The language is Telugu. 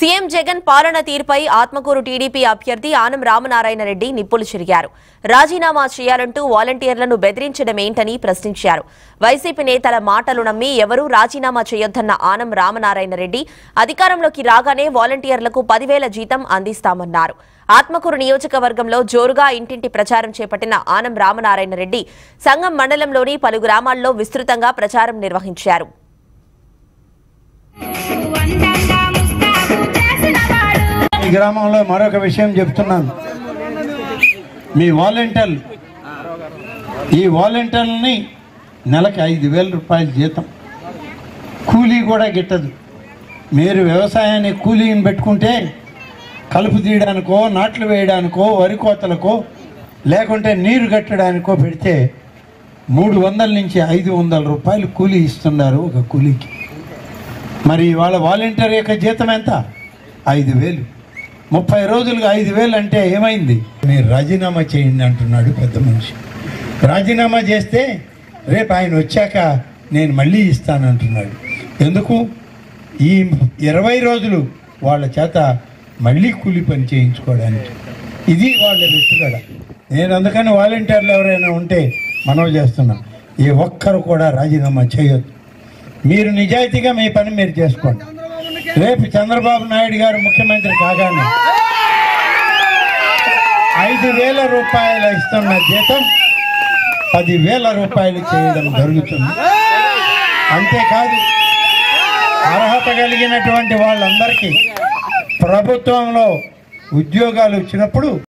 సీఎం జగన్ పాలన తీరుపై ఆత్మకూరు టీడీపీ అభ్యర్థి ఆనం రామనారాయణ రెడ్డి నిప్పులు చెరిగారు. రాజీనామా చేయాలంటూ వాలంటీర్లను బెదిరించడమేంటని ప్రశ్నించారు. వైసీపీ నేతల మాటలు నమ్మి ఎవరూ రాజీనామా చేయొద్దన్న ఆనం రామనారాయణ రెడ్డి అధికారంలోకి రాగానే వాలంటీర్లకు పదివేల జీతం అందిస్తామన్నారు. ఆత్మకూరు నియోజకవర్గంలో జోరుగా ఇంటింటి ప్రచారం చేపట్టిన ఆనం రామనారాయణ రెడ్డి సంగం మండలంలోని పలు గ్రామాల్లో విస్తృతంగా ప్రచారం నిర్వహించారు. గ్రామంలో మరొక విషయం చెప్తున్నాను. మీ వాలంటీర్లు ఈ వాలంటీర్లని నెలకి ఐదు వేల రూపాయల జీతం. కూలీ కూడా గిట్టదు. మీరు వ్యవసాయాన్ని కూలీని పెట్టుకుంటే కలుపు తీయడానికో నాట్లు వేయడానికో వరి కోతలకో లేకుంటే నీరు కట్టడానికో పెడితే మూడు వందల నుంచి ఐదు వందల రూపాయలు కూలీ ఇస్తున్నారు ఒక కూలీకి. మరి వాళ్ళ వాలంటీర్ యొక్క జీతం ఎంత? ఐదు వేలు. ముప్పై రోజులుగా ఐదు వేలు అంటే ఏమైంది? మీరు రాజీనామా చేయండి అంటున్నాడు పెద్ద మనిషి. రాజీనామా చేస్తే రేపు ఆయన వచ్చాక నేను మళ్ళీ ఇస్తానంటున్నాడు ఎందుకు? ఈ ఇరవై రోజులు వాళ్ళ చేత మళ్ళీ కూలి పని చేయించుకోవడానికి. ఇది వాళ్ళ వెతుగడ నేను అందుకని వాలంటీర్లు ఎవరైనా ఉంటే మనం చేస్తున్నాం. ఏ ఒక్కరు కూడా రాజీనామా చేయొద్దు. మీరు నిజాయితీగా మీ పని మీరు చేసుకోండి. రేపు చంద్రబాబు నాయుడు గారు ముఖ్యమంత్రి కాగానే ఐదు వేల రూపాయలు ఇస్తున్న జీతం పదివేల రూపాయలు చేయడం జరుగుతుంది. అంతేకాదు అర్హత కలిగినటువంటి వాళ్ళందరికీ ప్రభుత్వంలో ఉద్యోగాలు వచ్చినప్పుడు